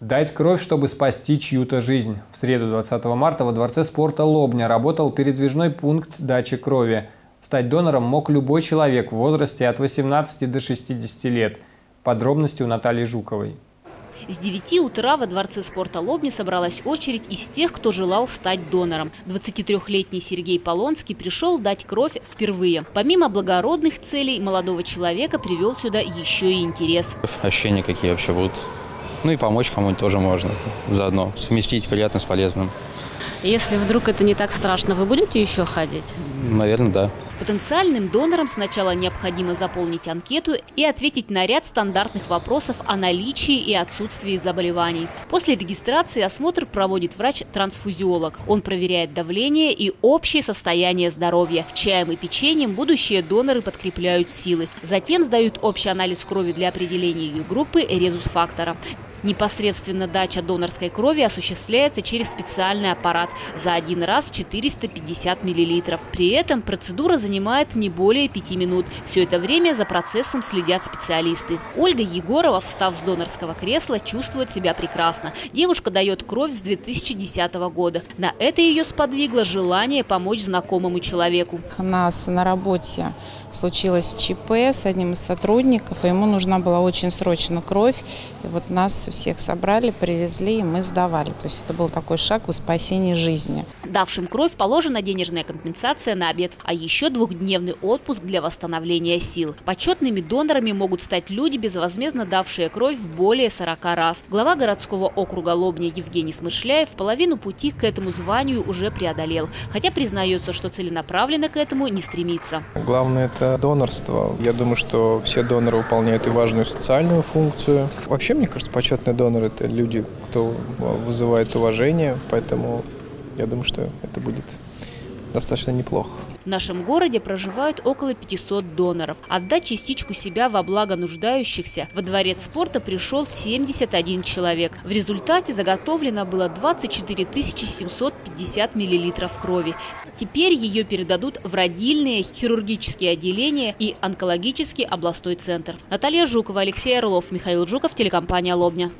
Дать кровь, чтобы спасти чью-то жизнь. В среду 20 марта во Дворце спорта Лобня работал передвижной пункт дачи крови. Стать донором мог любой человек в возрасте от 18 до 60 лет. Подробности у Натальи Жуковой. С 9 утра во Дворце спорта Лобни собралась очередь из тех, кто желал стать донором. 23-летний Сергей Полонский пришел дать кровь впервые. Помимо благородных целей, молодого человека привел сюда еще и интерес. Ощущения какие вообще будут? Ну и помочь кому-нибудь тоже можно заодно. Совместить приятно с полезным. Если вдруг это не так страшно, вы будете еще ходить? Наверное, да. Потенциальным донорам сначала необходимо заполнить анкету и ответить на ряд стандартных вопросов о наличии и отсутствии заболеваний. После регистрации осмотр проводит врач-трансфузиолог. Он проверяет давление и общее состояние здоровья. Чаем и печеньем будущие доноры подкрепляют силы. Затем сдают общий анализ крови для определения ее группы резус-фактора. Непосредственно дача донорской крови осуществляется через специальный аппарат за один раз 450 мл. При этом процедура занимает не более 5 минут. Все это время за процессом следят специалисты. Ольга Егорова, встав с донорского кресла, чувствует себя прекрасно. Девушка дает кровь с 2010 года. На это ее сподвигло желание помочь знакомому человеку. У нас на работе случилось ЧП с одним из сотрудников, и ему нужна была очень срочно кровь. И вот нас всех собрали, привезли, и мы сдавали. То есть это был такой шаг в спасении жизни. Давшим кровь положена денежная компенсация на обед, а еще двухдневный отпуск для восстановления сил. Почетными донорами могут стать люди, безвозмездно давшие кровь в более 40 раз. Глава городского округа Лобня Евгений Смышляев половину пути к этому званию уже преодолел, хотя признается, что целенаправленно к этому не стремится. Главное – это донорство. Я думаю, что все доноры выполняют и важную социальную функцию. Вообще, мне кажется, почетные доноры – это люди, кто вызывает уважение, поэтому я думаю, что это будет достаточно неплохо. В нашем городе проживают около 500 доноров. Отдать частичку себя во благо нуждающихся во дворец спорта пришел 71 человек. В результате заготовлено было 24 750 миллилитров крови. Теперь ее передадут в родильные, хирургические отделения и онкологический областной центр. Наталья Жукова, Алексей Орлов, Михаил Жуков, телекомпания «Лобня».